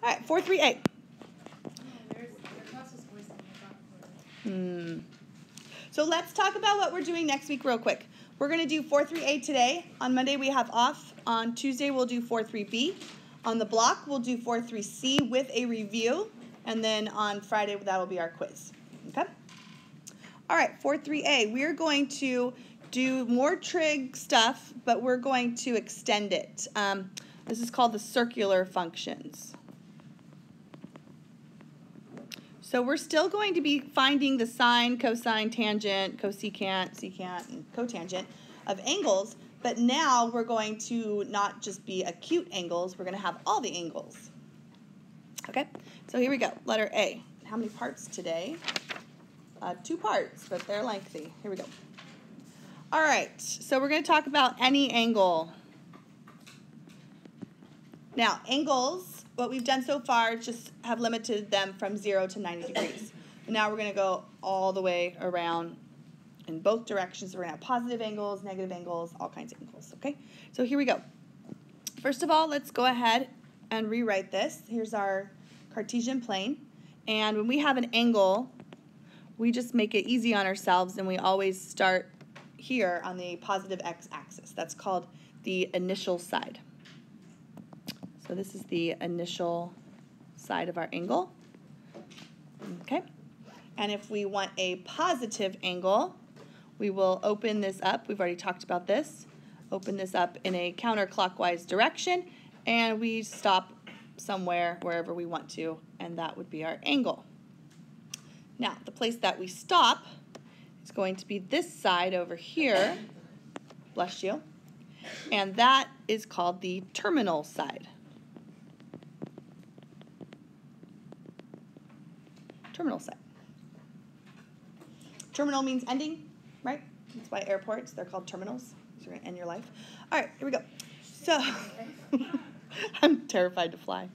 All right, 4, 3, 8. There's, their class is always on the back Hmm. So let's talk about what we're doing next week real quick. We're going to do 4-3A today. On Monday we have off. On Tuesday we'll do 4-3B. On the block we'll do 4-3C with a review. And then on Friday that will be our quiz. Okay? All right, 4-3A. We're going to do more trig stuff, but we're going to extend it. Um, this is called the circular functions. So we're still going to be finding the sine, cosine, tangent, cosecant, secant, and cotangent of angles, but now we're going to not just be acute angles, we're going to have all the angles. Okay, so here we go, letter A. How many parts today? Uh, two parts, but they're lengthy. Here we go. All right, so we're going to talk about any angle. Now, angles, what we've done so far just have limited them from 0 to 90 degrees. And now we're going to go all the way around in both directions. We're going to have positive angles, negative angles, all kinds of angles, okay? So here we go. First of all, let's go ahead and rewrite this. Here's our Cartesian plane. And when we have an angle, we just make it easy on ourselves and we always start here on the positive x-axis. That's called the initial side. So this is the initial side of our angle. Okay. And if we want a positive angle, we will open this up. We've already talked about this. Open this up in a counterclockwise direction, and we stop somewhere, wherever we want to, and that would be our angle. Now, the place that we stop is going to be this side over here. Bless you. And that is called the terminal side. Terminal set. Terminal means ending, right? That's why airports, they're called terminals. So you're going to end your life. All right, here we go. So, I'm terrified to fly.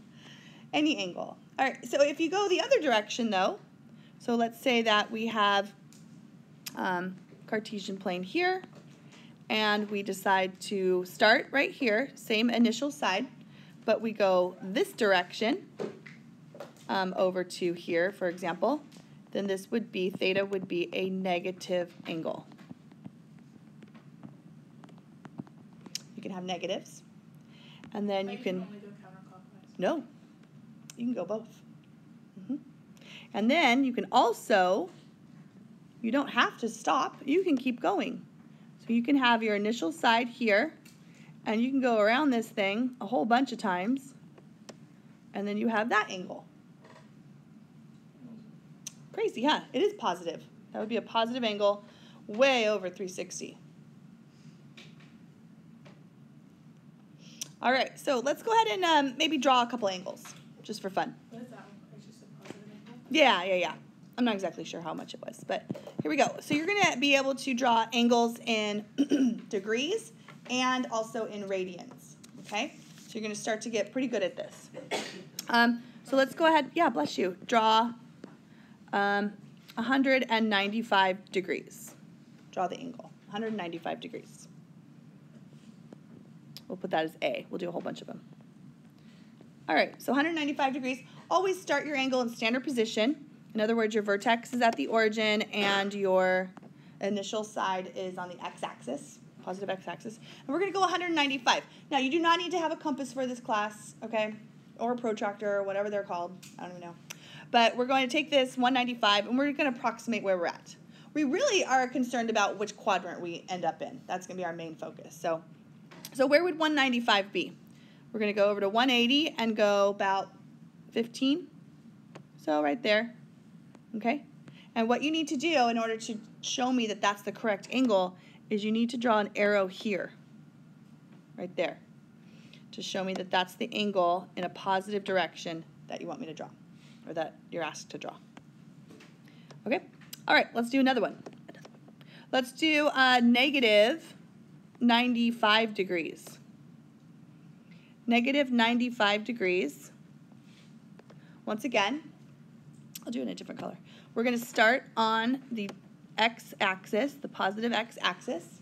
Any angle. All right, so if you go the other direction, though, so let's say that we have um, Cartesian plane here, and we decide to start right here, same initial side, but we go this direction, um, over to here, for example, then this would be, theta would be a negative angle. You can have negatives. And then you can, go counterclockwise. no, you can go both. Mhm. And then you can also, you don't have to stop, you can keep going. So you can have your initial side here, and you can go around this thing a whole bunch of times, and then you have that angle. Crazy, huh? It is positive. That would be a positive angle way over 360. All right, so let's go ahead and um, maybe draw a couple angles, just for fun. What is that? It's just a positive angle? Yeah, yeah, yeah. I'm not exactly sure how much it was, but here we go. So you're going to be able to draw angles in degrees and also in radians, okay? So you're going to start to get pretty good at this. Um, so let's go ahead. Yeah, bless you. Draw um, 195 degrees. Draw the angle. 195 degrees. We'll put that as A. We'll do a whole bunch of them. All right, so 195 degrees. Always start your angle in standard position. In other words, your vertex is at the origin and your initial side is on the x-axis, positive x-axis. And we're going to go 195. Now, you do not need to have a compass for this class, okay? Or a protractor or whatever they're called. I don't even know. But we're going to take this 195 and we're going to approximate where we're at. We really are concerned about which quadrant we end up in. That's going to be our main focus. So, so where would 195 be? We're going to go over to 180 and go about 15. So right there. Okay? And what you need to do in order to show me that that's the correct angle is you need to draw an arrow here. Right there. To show me that that's the angle in a positive direction that you want me to draw. Or that you're asked to draw. Okay? All right, let's do another one. Let's do uh, negative 95 degrees. Negative 95 degrees. Once again, I'll do it in a different color. We're going to start on the x-axis, the positive x-axis.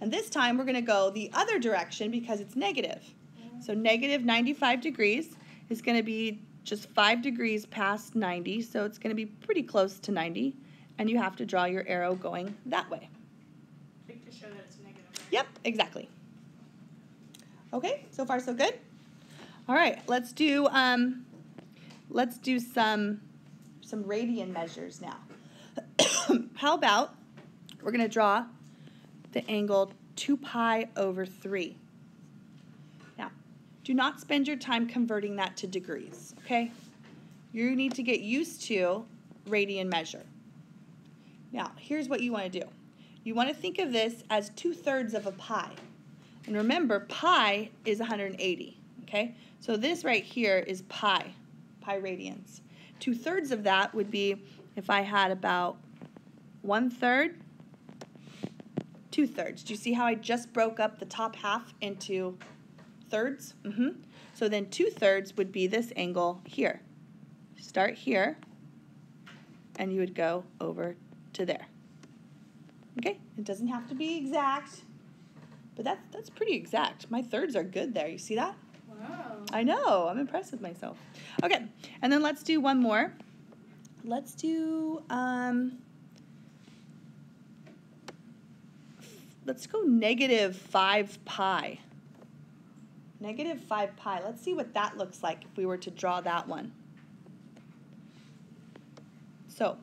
And this time we're going to go the other direction because it's negative. So negative 95 degrees. is going to be just 5 degrees past 90, so it's going to be pretty close to 90, and you have to draw your arrow going that way. to show that it's negative. Yep, exactly. Okay, so far so good. All right, let's do um, let's do some some radian measures now. How about we're going to draw the angle 2 pi over 3 do not spend your time converting that to degrees. Okay, you need to get used to radian measure. Now, here's what you want to do. You want to think of this as two thirds of a pi. And remember, pi is 180, okay? So this right here is pi, pi radians. Two thirds of that would be if I had about one third, two thirds. Do you see how I just broke up the top half into thirds? Mm-hmm. So then two thirds would be this angle here. Start here, and you would go over to there. Okay, it doesn't have to be exact, but that's that's pretty exact. My thirds are good there. You see that? Wow. I know. I'm impressed with myself. Okay, and then let's do one more. Let's do um. Let's go negative five pi. Negative five pi. Let's see what that looks like if we were to draw that one. So,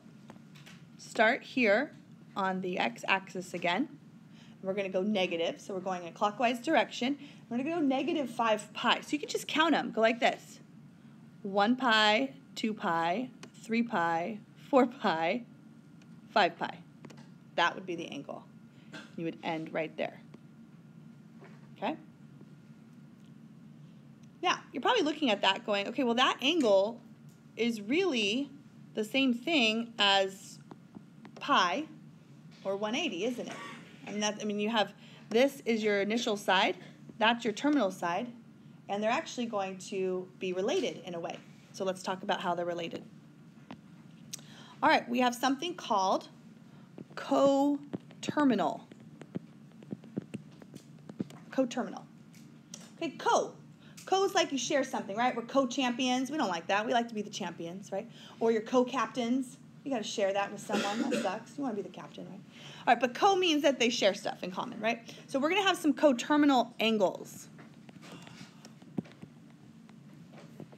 start here on the x-axis again. We're going to go negative, so we're going in a clockwise direction. We're going to go negative 5 pi. So you can just count them. Go like this. 1 pi, 2 pi, 3 pi, 4 pi, 5 pi. That would be the angle. You would end right there. Okay? Now, you're probably looking at that going, okay, well, that angle is really the same thing as pi or 180, isn't it? I mean, that, I mean, you have this is your initial side, that's your terminal side, and they're actually going to be related in a way. So let's talk about how they're related. All right, we have something called coterminal. Coterminal. Okay, co. Co is like you share something, right? We're co-champions. We don't like that. We like to be the champions, right? Or you're co-captains. You got to share that with someone. That sucks. You want to be the captain, right? All right, but co means that they share stuff in common, right? So we're going to have some coterminal angles.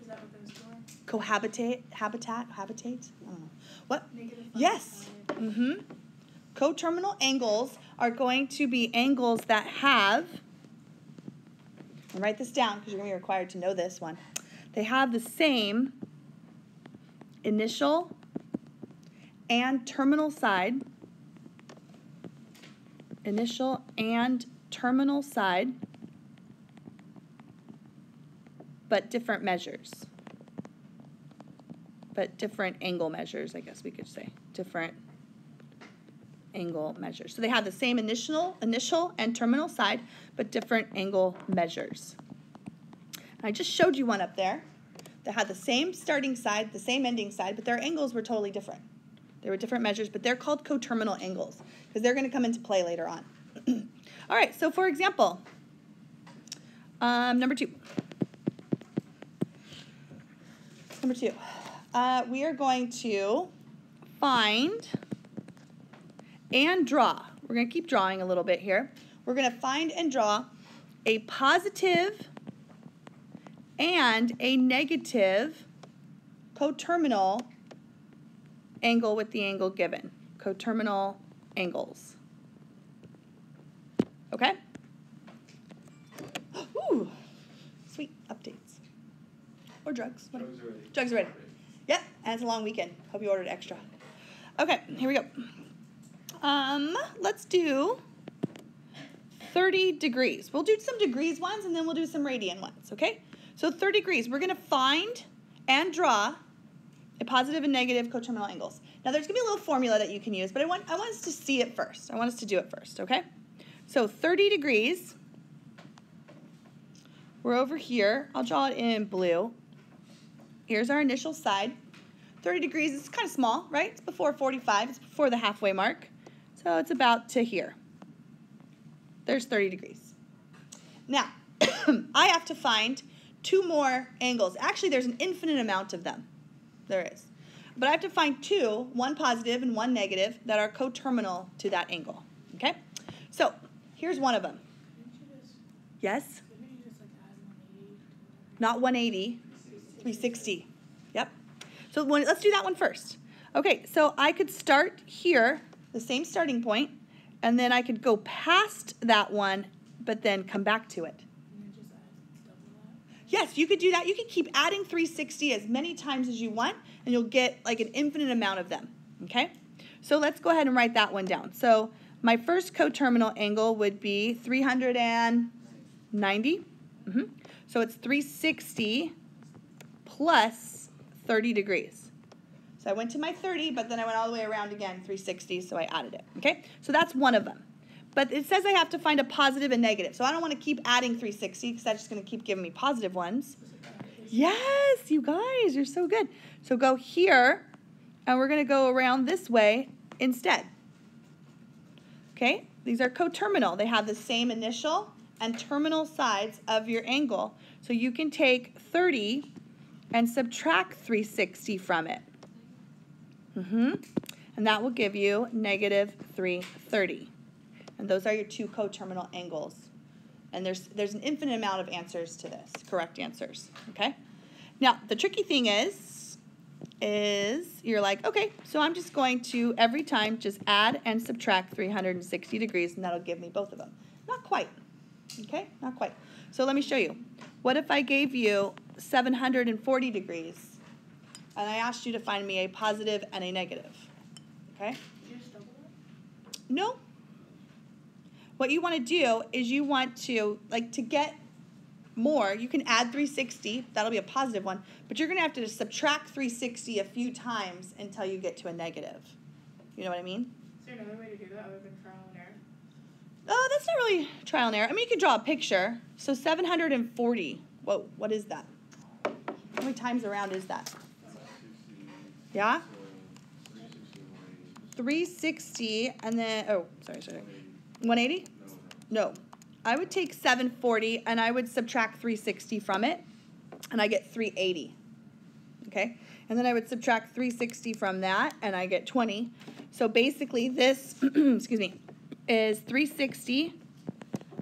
Is that what those for? Cohabitate, habitat, habitate? I don't know. What? Yes. Mm-hmm. Coterminal angles are going to be angles that have, and write this down because you're going to be required to know this one. They have the same initial and terminal side, initial and terminal side, but different measures. But different angle measures, I guess we could say. Different angle measures. So they have the same initial, initial and terminal side, but different angle measures. I just showed you one up there that had the same starting side, the same ending side, but their angles were totally different. They were different measures, but they're called coterminal angles because they're going to come into play later on. All right, so for example, um, number two. Number two, uh, we are going to find and draw. We're going to keep drawing a little bit here. We're going to find and draw a positive and a negative coterminal angle with the angle given. Coterminal angles. Okay? Ooh, sweet updates. Or drugs. whatever. Drugs are ready. Drugs are ready. Yep, and it's a long weekend. Hope you ordered extra. Okay, here we go. Um, let's do 30 degrees. We'll do some degrees ones and then we'll do some radian ones, okay? So 30 degrees, we're gonna find and draw a positive and negative coterminal angles. Now there's gonna be a little formula that you can use, but I want, I want us to see it first. I want us to do it first, okay? So 30 degrees, we're over here. I'll draw it in blue. Here's our initial side. 30 degrees is kind of small, right? It's before 45, it's before the halfway mark. So it's about to here. There's 30 degrees. Now, I have to find two more angles. Actually, there's an infinite amount of them. There is. But I have to find two, one positive and one negative, that are coterminal to that angle. Okay? So, here's one of them. Yes? one eighty? 360. Yep. So one, let's do that one first. Okay, so I could start here, the same starting point, and then I could go past that one, but then come back to it. Yes, you could do that. You could keep adding 360 as many times as you want, and you'll get like an infinite amount of them. Okay? So let's go ahead and write that one down. So my first coterminal angle would be 390. hmm So it's 360 plus 30 degrees. So I went to my 30, but then I went all the way around again, 360, so I added it. Okay? So that's one of them. But it says I have to find a positive and negative. So I don't want to keep adding 360 because that's just going to keep giving me positive ones. Yes, you guys, you're so good. So go here, and we're going to go around this way instead. Okay? These are coterminal. They have the same initial and terminal sides of your angle. So you can take 30 and subtract 360 from it. Hmm And that will give you negative 330. And those are your two coterminal angles. And there's, there's an infinite amount of answers to this, correct answers, okay? Now, the tricky thing is, is you're like, okay, so I'm just going to every time just add and subtract 360 degrees, and that'll give me both of them. Not quite, okay? Not quite. So let me show you. What if I gave you 740 degrees, and I asked you to find me a positive and a negative, okay? Did you just double that? No. What you want to do is you want to, like, to get more, you can add 360. That'll be a positive one. But you're going to have to subtract 360 a few times until you get to a negative. You know what I mean? Is there another way to do that other than trial and error? Oh, that's not really trial and error. I mean, you could draw a picture. So 740. Whoa, what is that? How many times around is that? Yeah? 360 and then, oh, sorry, sorry. 180? No. I would take 740 and I would subtract 360 from it, and I get 380. Okay? And then I would subtract 360 from that, and I get 20. So basically, this, excuse me, is 360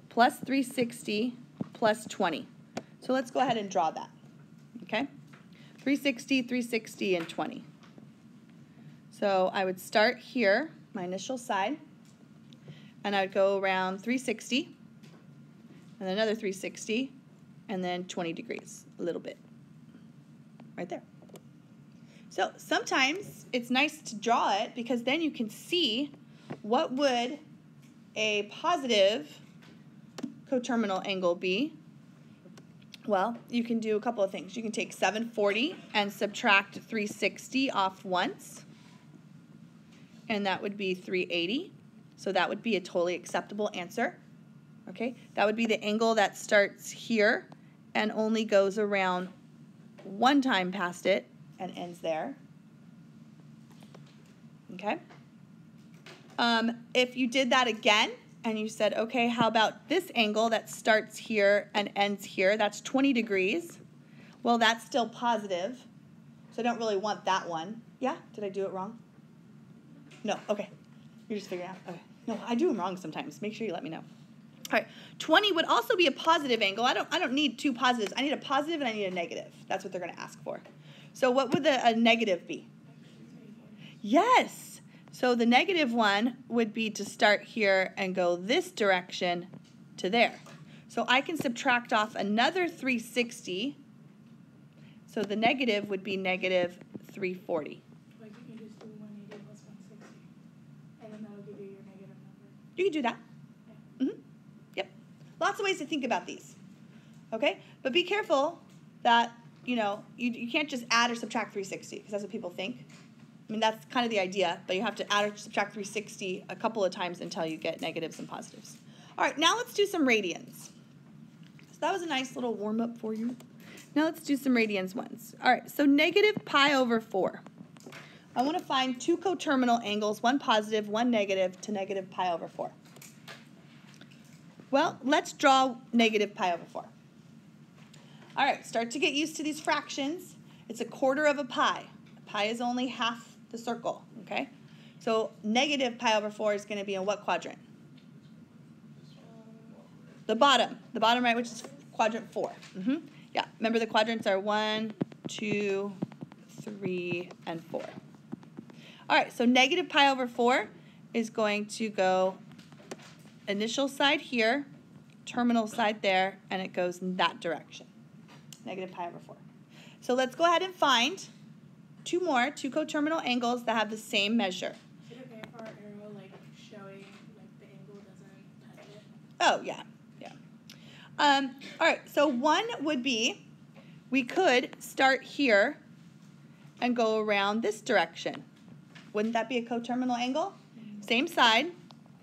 plus 360 plus 20. So let's go ahead and draw that. Okay? 360, 360, and 20. So I would start here, my initial side, and I'd go around 360, and another 360, and then 20 degrees, a little bit. Right there. So sometimes it's nice to draw it because then you can see what would a positive coterminal angle be. Well, you can do a couple of things. You can take 740 and subtract 360 off once, and that would be 380. So that would be a totally acceptable answer. Okay, that would be the angle that starts here and only goes around one time past it and ends there. Okay. Um, if you did that again and you said, okay, how about this angle that starts here and ends here? That's 20 degrees. Well, that's still positive. So I don't really want that one. Yeah? Did I do it wrong? No. Okay. You're just figuring out. Okay. No, I do them wrong sometimes. Make sure you let me know. All right. 20 would also be a positive angle. I don't I don't need two positives. I need a positive and I need a negative. That's what they're going to ask for. So what would the, a negative be? Yes. So the negative one would be to start here and go this direction to there. So I can subtract off another 360. So the negative would be negative 340. Like you can just do one eighty plus one sixty. And then that'll give you your negative number. You can do that. Mm-hmm. Yep. Lots of ways to think about these. Okay? But be careful that, you know, you, you can't just add or subtract 360 because that's what people think. I mean, that's kind of the idea, but you have to add or subtract 360 a couple of times until you get negatives and positives. All right, now let's do some radians. So that was a nice little warm up for you. Now let's do some radians ones. All right, so negative pi over 4. I want to find two coterminal angles, one positive, one negative, to negative pi over 4. Well, let's draw negative pi over 4. All right, start to get used to these fractions. It's a quarter of a pi. Pi is only half the circle, okay? So negative pi over 4 is going to be in what quadrant? The bottom, the bottom right, which is quadrant 4. Mm-hmm. Yeah, remember the quadrants are 1, 2, 3, and 4. All right, so negative pi over 4 is going to go initial side here, terminal side there, and it goes in that direction. Negative pi over 4. So let's go ahead and find two more, two coterminal angles that have the same measure. Is it okay arrow like showing like the angle doesn't touch it? Oh, yeah, yeah. Um, all right, so one would be, we could start here and go around this direction. Wouldn't that be a coterminal angle? Same side,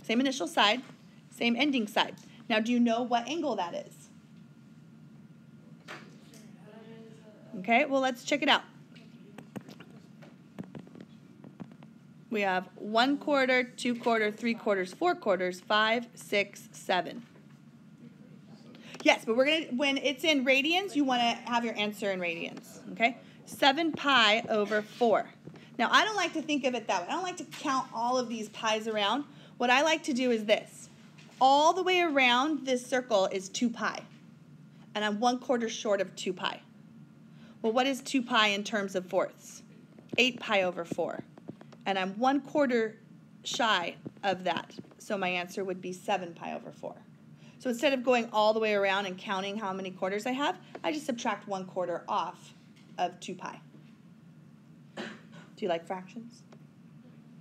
same initial side, same ending side. Now, do you know what angle that is? Okay, well, let's check it out. We have one quarter, two quarter, three quarters, four quarters, five, six, seven. Yes, but we're gonna when it's in radians, you want to have your answer in radians. Okay, seven pi over four. Now I don't like to think of it that way. I don't like to count all of these pi's around. What I like to do is this: all the way around this circle is two pi, and I'm one quarter short of two pi. Well, what is two pi in terms of fourths? Eight pi over four and I'm one quarter shy of that. So my answer would be 7 pi over 4. So instead of going all the way around and counting how many quarters I have, I just subtract one quarter off of 2 pi. Do you like fractions?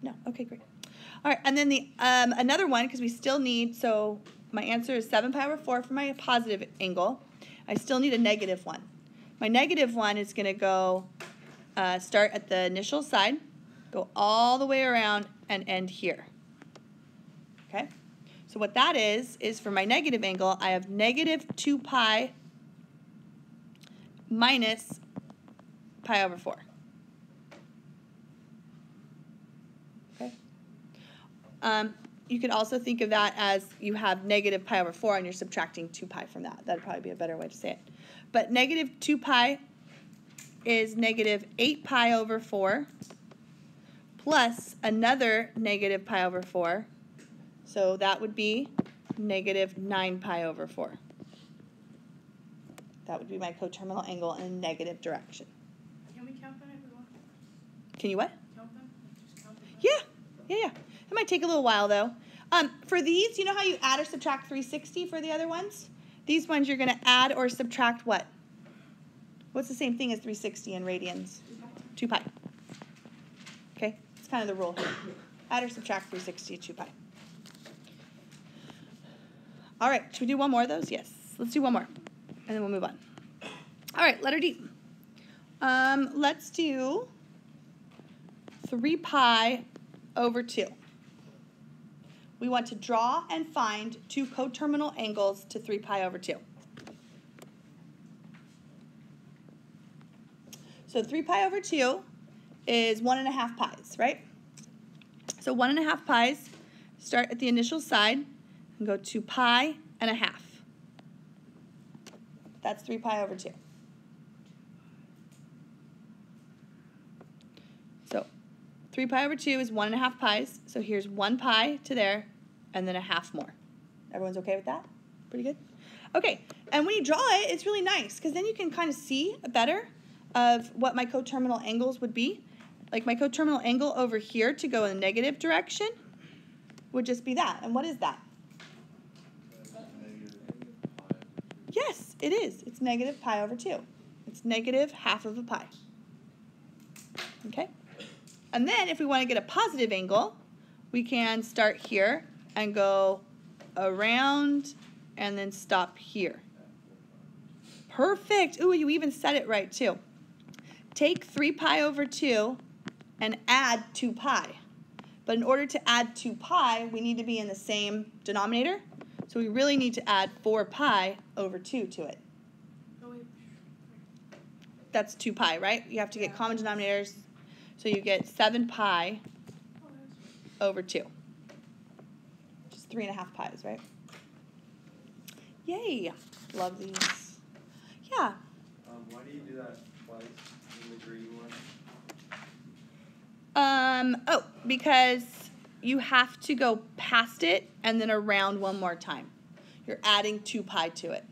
No? Okay, great. All right, and then the um, another one, because we still need, so my answer is 7 pi over 4 for my positive angle. I still need a negative one. My negative one is going to go uh, start at the initial side, go all the way around and end here. Okay? So what that is, is for my negative angle, I have negative 2 pi minus pi over 4. Um, you could also think of that as you have negative pi over 4 and you're subtracting 2 pi from that. That would probably be a better way to say it. But negative 2 pi is negative 8 pi over 4 plus another negative pi over 4. So that would be negative 9 pi over 4. That would be my coterminal angle in a negative direction. Can we count them if we want? Can you what? Count them? Just count them? Yeah, yeah, yeah. It might take a little while though. Um, for these, you know how you add or subtract 360 for the other ones? These ones you're going to add or subtract what? What's the same thing as 360 in radians? 2 pi. Okay, it's kind of the rule here. Add or subtract 360 2 pi. All right, should we do one more of those? Yes. Let's do one more, and then we'll move on. All right, letter D. Um, let's do 3 pi over 2. We want to draw and find two coterminal angles to 3 pi over 2. So 3 pi over 2 is 1 and a half pi's, right? So 1 and a half pi's, start at the initial side and go to pi and a half. That's 3 pi over 2. So 3 pi over 2 is 1 and a half pi's. So here's 1 pi to there and then a half more. Everyone's okay with that? Pretty good? Okay, and when you draw it, it's really nice because then you can kind of see better of what my coterminal angles would be. Like my coterminal angle over here to go in the negative direction would just be that. And what is that? Yes, it is. It's negative pi over 2. It's negative half of a pi. Okay? And then if we want to get a positive angle, we can start here and go around and then stop here. Perfect. Ooh, you even said it right too. Take 3 pi over 2 and add 2 pi. But in order to add 2 pi, we need to be in the same denominator. So we really need to add 4 pi over 2 to it. That's 2 pi, right? You have to get common denominators. So you get 7 pi over 2 three and a half pi's, right? Yay! Love these. Yeah. Um, why do you do that twice in the green one? Um, oh, because you have to go past it and then around one more time. You're adding 2 pi to it.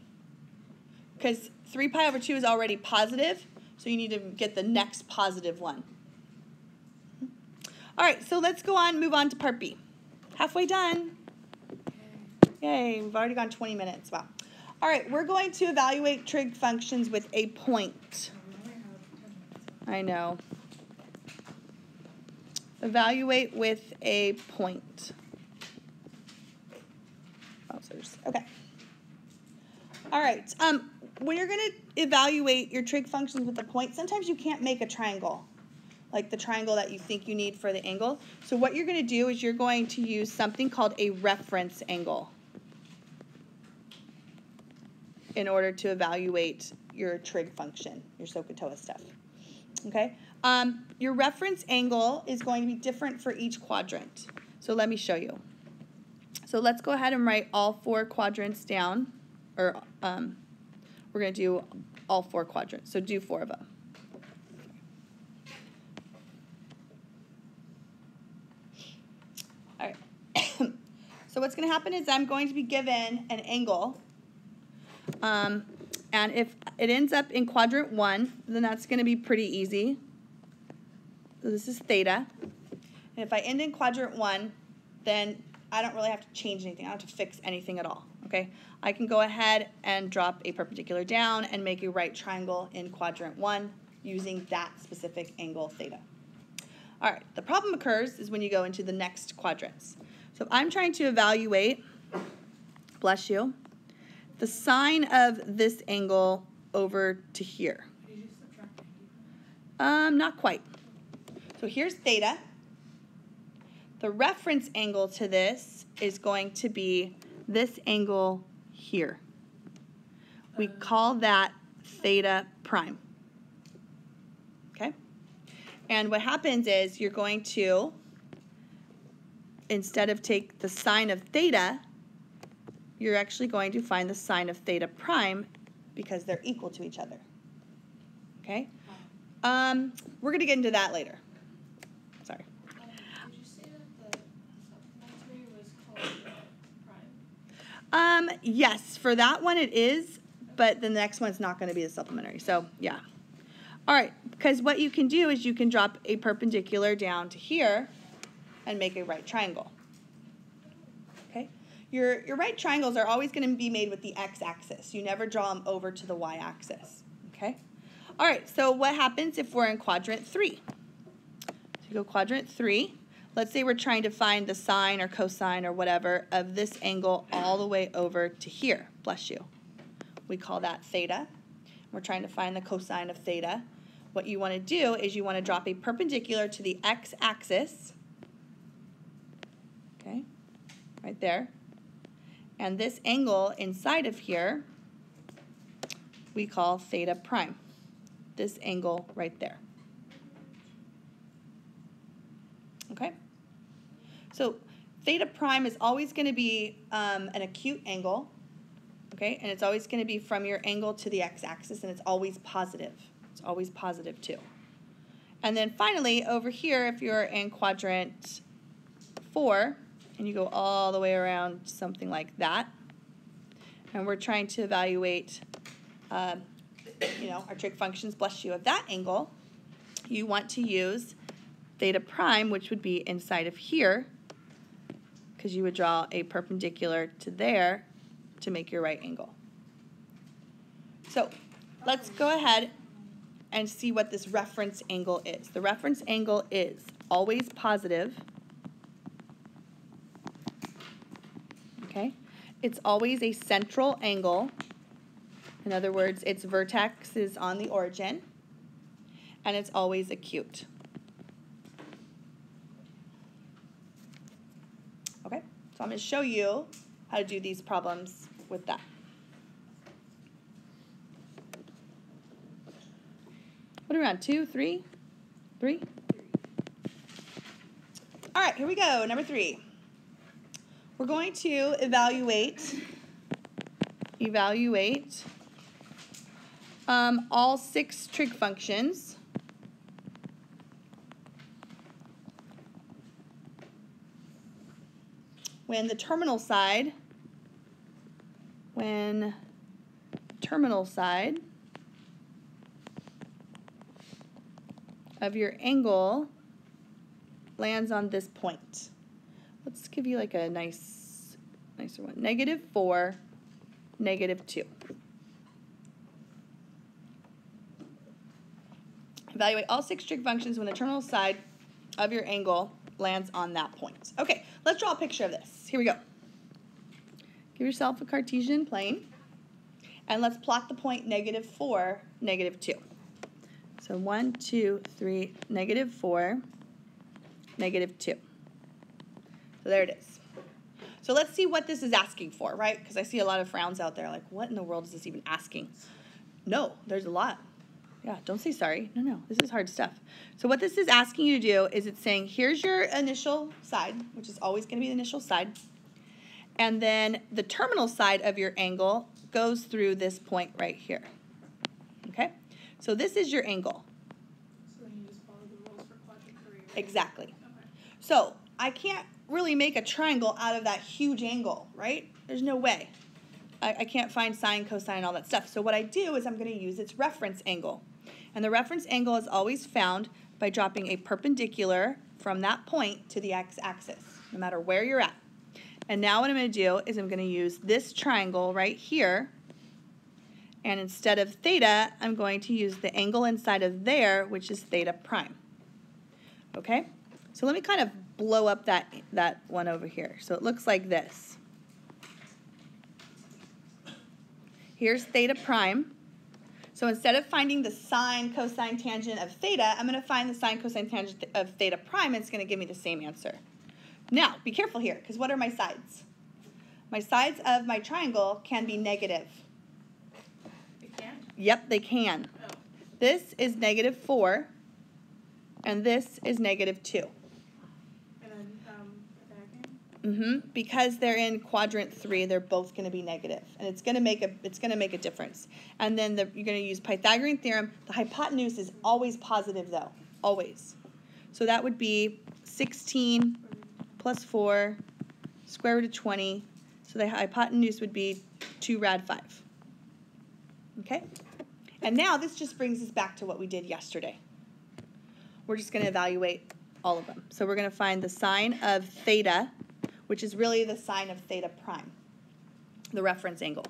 Because 3 pi over 2 is already positive, so you need to get the next positive one. All right, so let's go on, move on to part B. Halfway done. Yay, we've already gone 20 minutes. Wow. All right, we're going to evaluate trig functions with a point. I know. Evaluate with a point. Oh, okay. All right. Um, when you're going to evaluate your trig functions with a point, sometimes you can't make a triangle, like the triangle that you think you need for the angle. So what you're going to do is you're going to use something called a reference angle in order to evaluate your trig function, your SOHCAHTOA stuff. Okay? Um, your reference angle is going to be different for each quadrant. So let me show you. So let's go ahead and write all four quadrants down, or um, we're going to do all four quadrants. So do four of them. All right. so what's going to happen is I'm going to be given an angle. Um, and if it ends up in quadrant one, then that's going to be pretty easy. So this is theta. And if I end in quadrant one, then I don't really have to change anything. I don't have to fix anything at all. Okay? I can go ahead and drop a perpendicular down and make a right triangle in quadrant one using that specific angle theta. All right, the problem occurs is when you go into the next quadrants. So if I'm trying to evaluate, bless you, the sine of this angle over to here. Did you subtract ninety? Um, not quite. So here's theta. The reference angle to this is going to be this angle here. We call that theta prime. Okay? And what happens is you're going to, instead of take the sine of theta, you're actually going to find the sine of theta prime because they're equal to each other. Okay? Um, we're going to get into that later. Sorry. Um, yes, for that one it is, but the next one's not going to be the supplementary. So, yeah. All right, because what you can do is you can drop a perpendicular down to here and make a right triangle. Your, your right triangles are always going to be made with the x-axis. You never draw them over to the y-axis. Okay? All right, so what happens if we're in quadrant 3? So you go quadrant 3. Let's say we're trying to find the sine or cosine or whatever of this angle all the way over to here. Bless you. We call that theta. We're trying to find the cosine of theta. What you want to do is you want to drop a perpendicular to the x-axis. Okay, right there. And this angle inside of here, we call theta prime. This angle right there. Okay? So theta prime is always going to be um, an acute angle, okay? And it's always going to be from your angle to the x-axis, and it's always positive. It's always positive too. And then finally, over here, if you're in quadrant four, and you go all the way around something like that, and we're trying to evaluate, um, you know, our trig functions, bless you, of that angle, you want to use theta prime, which would be inside of here, because you would draw a perpendicular to there to make your right angle. So let's go ahead and see what this reference angle is. The reference angle is always positive. Okay? It's always a central angle. In other words, its vertex is on the origin. And it's always acute. Okay? So I'm going to show you how to do these problems with that. What are we on? Two, three, three? All right, here we go. Number three. We're going to evaluate, evaluate um, all six trig functions. When the terminal side, when terminal side of your angle lands on this point. Let's give you like a nice, nicer one. Negative 4, negative 2. Evaluate all six trig functions when the terminal side of your angle lands on that point. Okay, let's draw a picture of this. Here we go. Give yourself a Cartesian plane, and let's plot the point negative 4, negative 2. So 1, 2, 3, negative 4, negative 2. So there it is. So let's see what this is asking for, right? Because I see a lot of frowns out there like, what in the world is this even asking? No, there's a lot. Yeah, don't say sorry. No, no, this is hard stuff. So what this is asking you to do is it's saying, here's your initial side, which is always going to be the initial side. And then the terminal side of your angle goes through this point right here. Okay? So this is your angle. So then you just follow the rules for quadrant three. right? Exactly. Okay. So I can't really make a triangle out of that huge angle, right? There's no way. I, I can't find sine, cosine, all that stuff. So what I do is I'm going to use its reference angle. And the reference angle is always found by dropping a perpendicular from that point to the x-axis, no matter where you're at. And now what I'm going to do is I'm going to use this triangle right here. And instead of theta, I'm going to use the angle inside of there, which is theta prime. Okay? So let me kind of blow up that, that one over here. So it looks like this. Here's theta prime. So instead of finding the sine, cosine, tangent of theta, I'm going to find the sine, cosine, tangent of theta prime, and it's going to give me the same answer. Now, be careful here, because what are my sides? My sides of my triangle can be negative. It can? Yep, they can. Oh. This is negative 4, and this is negative 2. And then, um, Pythagorean? Mm-hmm. Because they're in quadrant three, they're both going to be negative, and it's going to make a it's going to make a difference. And then the, you're going to use Pythagorean theorem. The hypotenuse is always positive, though, always. So that would be 16 plus 4 square root of 20. So the hypotenuse would be 2 rad 5. Okay? And now this just brings us back to what we did yesterday. We're just going to evaluate all of them. So we're going to find the sine of theta, which is really the sine of theta prime, the reference angle.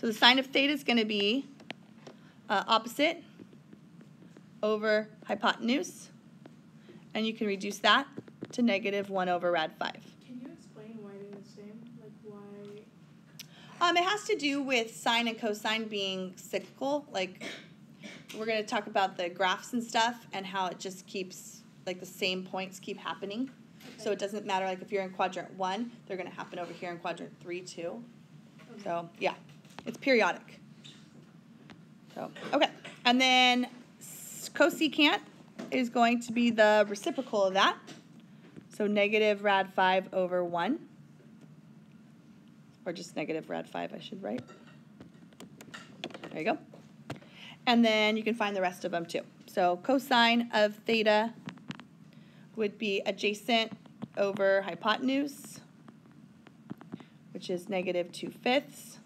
So the sine of theta is going to be uh, opposite over hypotenuse, and you can reduce that to negative 1 over rad 5. Can you explain why they're the same? Like why? Um, it has to do with sine and cosine being cyclical. Like, we're going to talk about the graphs and stuff and how it just keeps, like, the same points keep happening. So it doesn't matter, like, if you're in quadrant one, they're going to happen over here in quadrant three, too. Okay. So, yeah, it's periodic. So, okay. And then cosecant is going to be the reciprocal of that. So negative rad 5 over 1. Or just negative rad 5, I should write. There you go. And then you can find the rest of them too. So cosine of theta would be adjacent over hypotenuse, which is negative 2 fifths,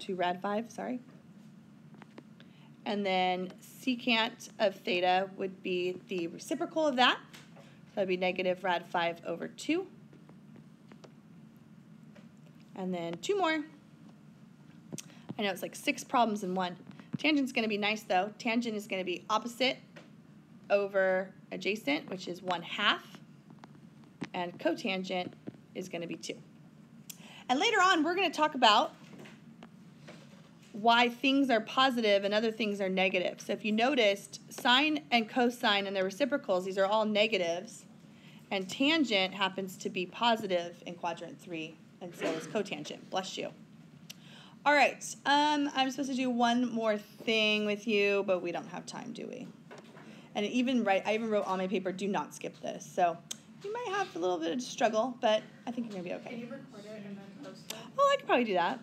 2 rad 5, sorry. And then secant of theta would be the reciprocal of that. So that'd be negative rad 5 over 2. And then two more. I know it's like six problems in one. Tangent's going to be nice though. Tangent is going to be opposite over adjacent, which is 1 half. And cotangent is going to be 2. And later on, we're going to talk about why things are positive and other things are negative. So if you noticed, sine and cosine and their reciprocals, these are all negatives. And tangent happens to be positive in quadrant 3, and so is cotangent. Bless you. All right, um, I'm supposed to do one more thing with you, but we don't have time, do we? And even write, I even wrote on my paper, do not skip this. So you might have a little bit of struggle, but I think you're gonna be Can okay. you record it and then post it? Oh, I could probably do that.